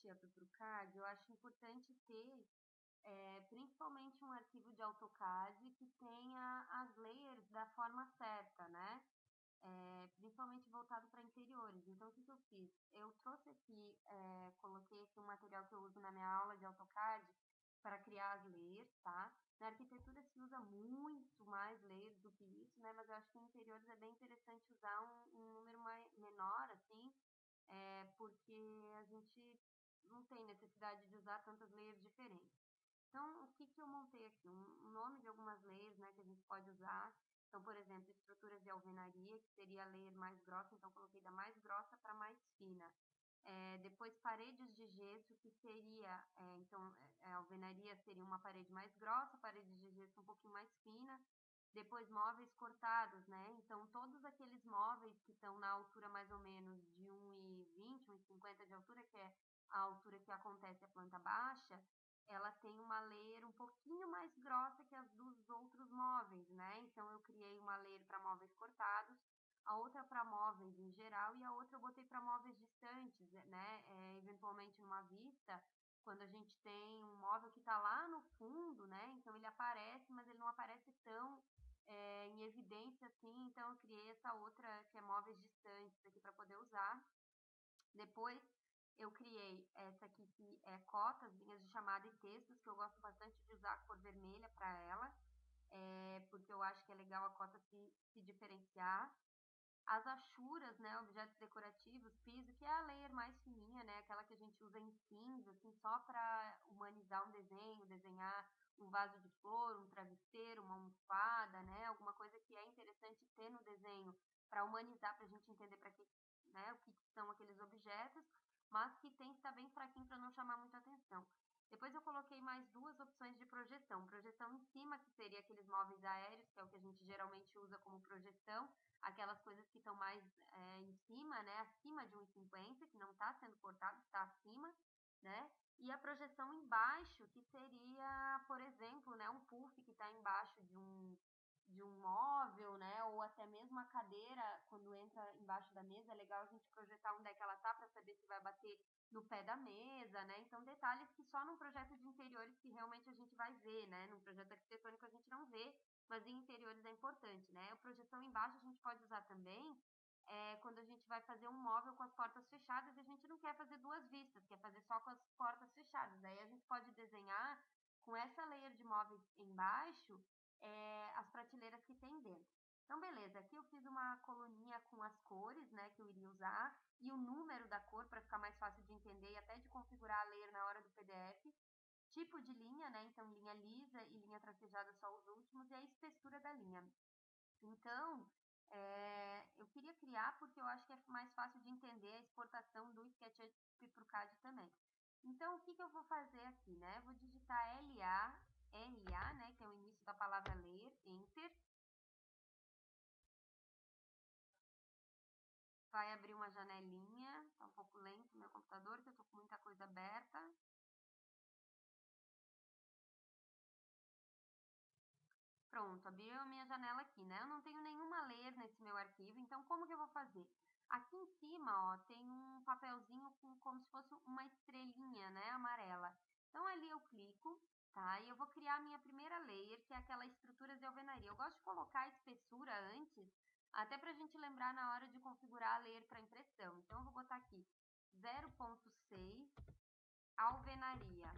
tia CAD, eu acho importante ter é, principalmente um arquivo de AutoCAD que tenha as layers da forma certa, né? É, principalmente voltado para interiores. Então, o que, que, eu fiz? Eu trouxe aqui, é, coloquei aqui um material que eu uso na minha aula de AutoCAD para criar as layers, tá? Na arquitetura se usa muito mais layers do que isso, né? Mas eu acho que em interiores é bem interessante usar um, um número mais, menor, assim, é, porque a gente não tem necessidade de usar tantas layers diferentes. Então, o que, que eu montei aqui? Um nome de algumas layers né, que a gente pode usar. Então, por exemplo, estruturas de alvenaria, que seria a layer mais grossa, então coloquei da mais grossa para mais fina. É, depois, paredes de gesso, que seria, é, então, é, a alvenaria seria uma parede mais grossa, parede de gesso um pouquinho mais fina. Depois, móveis cortados, né? Então, todos aqueles móveis que estão na altura mais ou menos de 1,20, 1,50 de altura, que é altura que acontece a planta baixa, ela tem uma layer um pouquinho mais grossa que as dos outros móveis, né? Então eu criei uma layer para móveis cortados, a outra para móveis em geral e a outra eu botei para móveis distantes, né? É, eventualmente numa vista, quando a gente tem um móvel que está lá no fundo, né? Então ele aparece, mas ele não aparece tão é, em evidência assim. Então eu criei essa outra que é móveis distantes aqui para poder usar. Depois eu criei essa aqui que é cotas, linhas de chamada e textos, que eu gosto bastante de usar a cor vermelha para ela, é, porque eu acho que é legal a cota se, se diferenciar. As achuras, né, objetos decorativos, piso, que é a layer mais fininha, né, aquela que a gente usa em cinza, assim, só para humanizar um desenho, desenhar um vaso de flor, um travesseiro, uma almofada, né, alguma coisa que é interessante ter no desenho para humanizar, para a gente entender para que, né, o que são aqueles objetos mas que tem que estar bem fraquinho para não chamar muita atenção. Depois eu coloquei mais duas opções de projeção. Projeção em cima, que seria aqueles móveis aéreos, que é o que a gente geralmente usa como projeção, aquelas coisas que estão mais é, em cima, né, acima de 1,50, que não está sendo cortado, está acima, né? E a projeção embaixo, que seria, por exemplo, né, um puff que está embaixo de um móvel, né, ou até mesmo a cadeira, quando entra embaixo da mesa, é legal a gente projetar onde é que ela tá para saber se vai bater no pé da mesa, né? Então, detalhes que só num projeto de interiores que realmente a gente vai ver, né? Num projeto arquitetônico a gente não vê, mas em interiores é importante, né? A projeção embaixo a gente pode usar também é, quando a gente vai fazer um móvel com as portas fechadas a gente não quer fazer duas vistas, quer fazer só com as portas fechadas. Aí a gente pode desenhar com essa layer de móveis embaixo é, as prateleiras que tem dentro. Então, beleza, aqui eu fiz uma coluninha com as cores, né, que eu iria usar, e o número da cor para ficar mais fácil de entender e até de configurar a layer na hora do PDF. Tipo de linha, né, então linha lisa e linha tracejada só os últimos, e a espessura da linha. Então, é, eu queria criar porque eu acho que é mais fácil de entender a exportação do SketchUp para o CAD também. Então, o que, que eu vou fazer aqui, né? vou digitar LA LA, né, que é o início da palavra ler, Enter. Vai abrir uma janelinha, está um pouco lento meu computador, que eu estou com muita coisa aberta. Pronto, abriu a minha janela aqui, né? Eu não tenho nenhuma ler nesse meu arquivo, então como que eu vou fazer? Aqui em cima, ó, tem um papelzinho com como se fosse uma estrelinha, né, amarela. Então ali eu clico, Tá? E eu vou criar a minha primeira layer, que é aquela estrutura de alvenaria. Eu gosto de colocar a espessura antes, até para a gente lembrar na hora de configurar a layer para impressão. Então, eu vou botar aqui 0.6 alvenaria.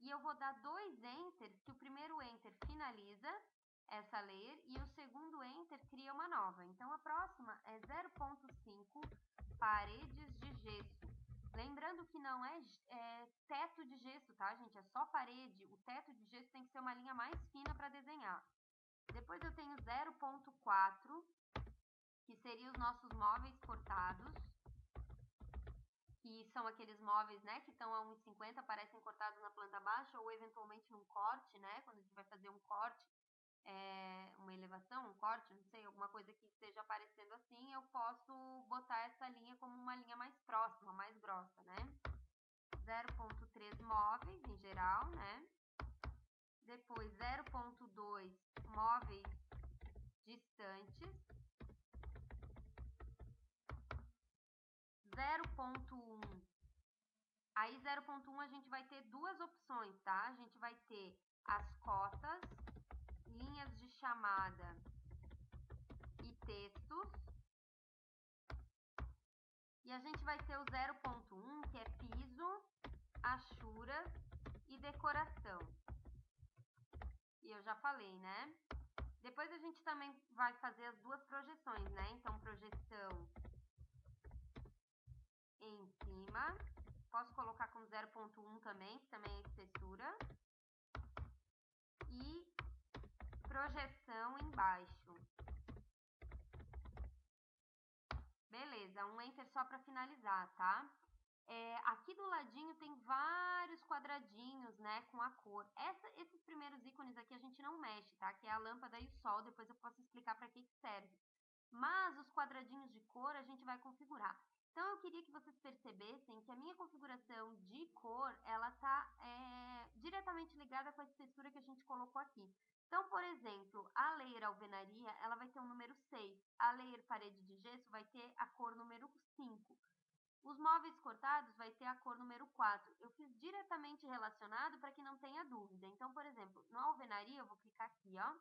E eu vou dar dois enters, que o primeiro enter finaliza essa layer e o segundo enter cria uma nova. Então, a próxima é 0.5 paredes de gesso. Lembrando que não é, é, teto de gesso, tá, gente? É só parede. O teto de gesso tem que ser uma linha mais fina para desenhar. Depois eu tenho 0.4, que seriam os nossos móveis cortados. Que são aqueles móveis, né, que estão a 1,50, aparecem cortados na planta baixa, ou eventualmente num corte, né, quando a gente vai fazer um corte, é, uma elevação, um corte, não sei, alguma coisa que esteja aparecendo assim, eu posso botar essa linha como uma linha mais mais grossa, né? 0.3 móveis em geral, né? Depois 0.2 móveis distantes. 0.1 Aí 0.1 a gente vai ter duas opções, tá? A gente vai ter as cotas, linhas de chamada e textos. E a gente vai ter o 0.1, que é piso, achuras e decoração. E eu já falei, né? Depois a gente também vai fazer as duas projeções, né? Então, projeção em cima. Posso colocar com 0.1 também, que também é espessura. E projeção embaixo. Só para finalizar, tá? É, aqui do ladinho tem vários quadradinhos, né, com a cor. Essa, esses primeiros ícones aqui a gente não mexe, tá? Que é a lâmpada e o sol, depois eu posso explicar para que, que serve. Mas os quadradinhos de cor a gente vai configurar. Então, eu queria que vocês percebessem que a minha configuração de cor, ela está é, diretamente ligada com a espessura que a gente colocou aqui. Exemplo, a layer alvenaria, ela vai ter o número 6. A layer parede de gesso vai ter a cor número 5. Os móveis cortados vai ter a cor número 4. Eu fiz diretamente relacionado para que não tenha dúvida. Então, por exemplo, no alvenaria, eu vou clicar aqui, ó.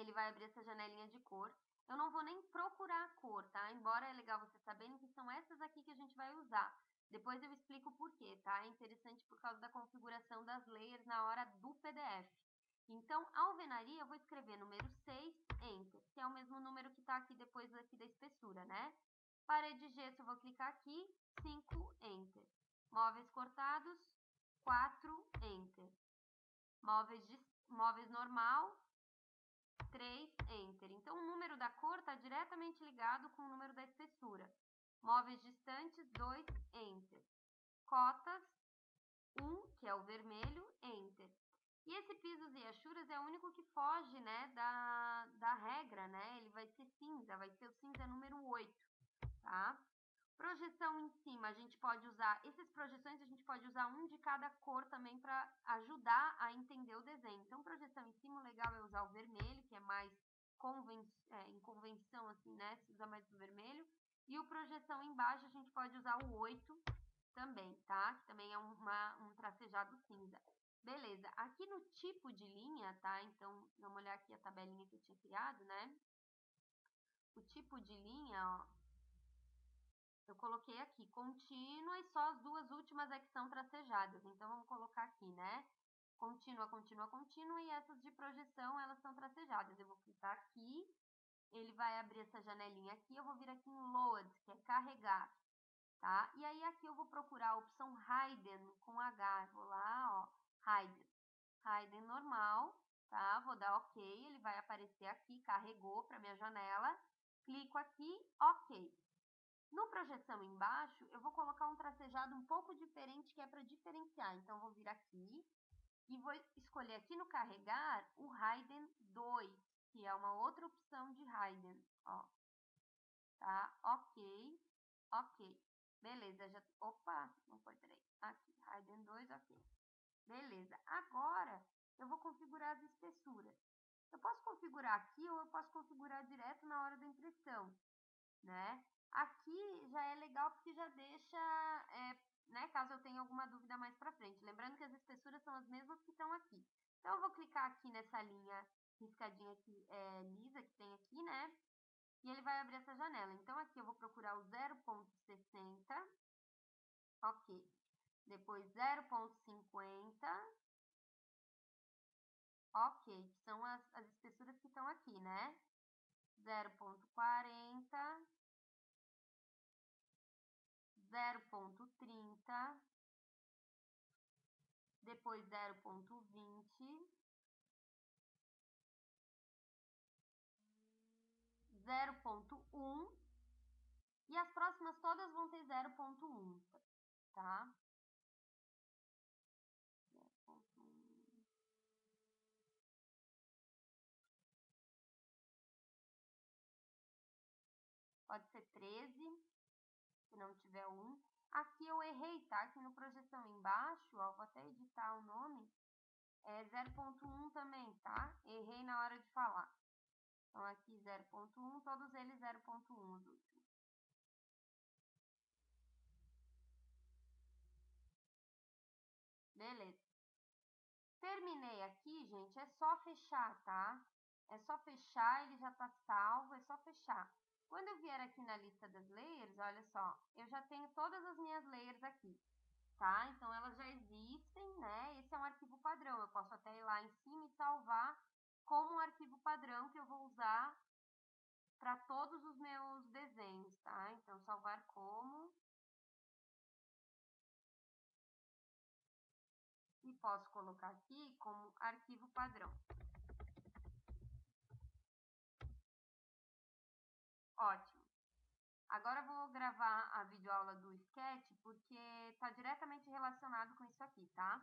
Ele vai abrir essa janelinha de cor. Eu não vou nem procurar a cor, tá? Embora é legal você sabendo que são essas aqui que a gente vai usar. Depois eu explico o porquê, tá? É interessante por causa da configuração das layers na hora do PDF. Então, alvenaria, eu vou escrever número 6, Enter, que é o mesmo número que está aqui depois aqui da espessura, né? Parede de gesso, eu vou clicar aqui, 5, Enter. Móveis cortados, 4, Enter. Móveis, de, móveis normal, 3, Enter. Então, o número da cor está diretamente ligado com o número da espessura. Móveis distantes, 2, Enter. Cotas, 1, que é o vermelho, Enter. E esse pisos e achuras é o único que foge né, da, da regra, né? Ele vai ser cinza, vai ser o cinza número 8 tá? Projeção em cima, a gente pode usar, essas projeções a gente pode usar um de cada cor também para ajudar a entender o desenho. Então, projeção em cima, o legal é usar o vermelho, que é mais conven é, em convenção, assim, né? Se usa mais o vermelho. E o projeção embaixo, a gente pode usar o 8 também, tá? Que também é uma, um tracejado cinza. Beleza, aqui no tipo de linha, tá? Então, vamos olhar aqui a tabelinha que eu tinha criado, né? O tipo de linha, ó, eu coloquei aqui contínua e só as duas últimas é que são tracejadas. Então, vamos colocar aqui, né? Contínua, contínua, contínua e essas de projeção, elas são tracejadas. Eu vou clicar aqui, ele vai abrir essa janelinha aqui, eu vou vir aqui em Load, que é carregar, tá? E aí aqui eu vou procurar a opção Hidden com H, vou lá, ó, Hidden. Hidden normal, tá? Vou dar OK, ele vai aparecer aqui, carregou para minha janela. Clico aqui, OK. No projeção embaixo, eu vou colocar um tracejado um pouco diferente, que é para diferenciar. Então, vou vir aqui e vou escolher aqui no carregar o Raiden 2, que é uma outra opção de Raiden, ó. Tá? Ok, ok. Beleza, já... Opa, não foi, peraí. Aqui, Raiden 2, ok. Beleza. Agora, eu vou configurar as espessuras. Eu posso configurar aqui ou eu posso configurar direto na hora da impressão, né? Aqui já é legal porque já deixa, é, né, caso eu tenha alguma dúvida mais para frente. Lembrando que as espessuras são as mesmas que estão aqui. Então, eu vou clicar aqui nessa linha riscadinha aqui, é, lisa que tem aqui, né? E ele vai abrir essa janela. Então, aqui eu vou procurar o 0.60. Ok. Depois 0.50. Ok, que são as, as espessuras que estão aqui, né? 0.40 0.30, depois 0.20, 0.1 e as próximas todas vão ter 0.1, tá? pode ser 13, se não tiver 1. Aqui eu errei, tá? Aqui no projeção embaixo, ó, vou até editar o nome, é 0.1 também, tá? Errei na hora de falar. Então, aqui 0.1, todos eles 0.1 os últimos. Beleza. Terminei aqui, gente, é só fechar, tá? É só fechar, ele já tá salvo, é só fechar. Quando eu vier aqui na lista das layers, olha só, eu já tenho todas as minhas layers aqui, tá? Então, elas já existem, né? Esse é um arquivo padrão, eu posso até ir lá em cima e salvar como um arquivo padrão que eu vou usar para todos os meus desenhos, tá? Então, salvar como. E posso colocar aqui como arquivo padrão. Ótimo. Agora vou gravar a videoaula do Sketch, porque está diretamente relacionado com isso aqui, tá?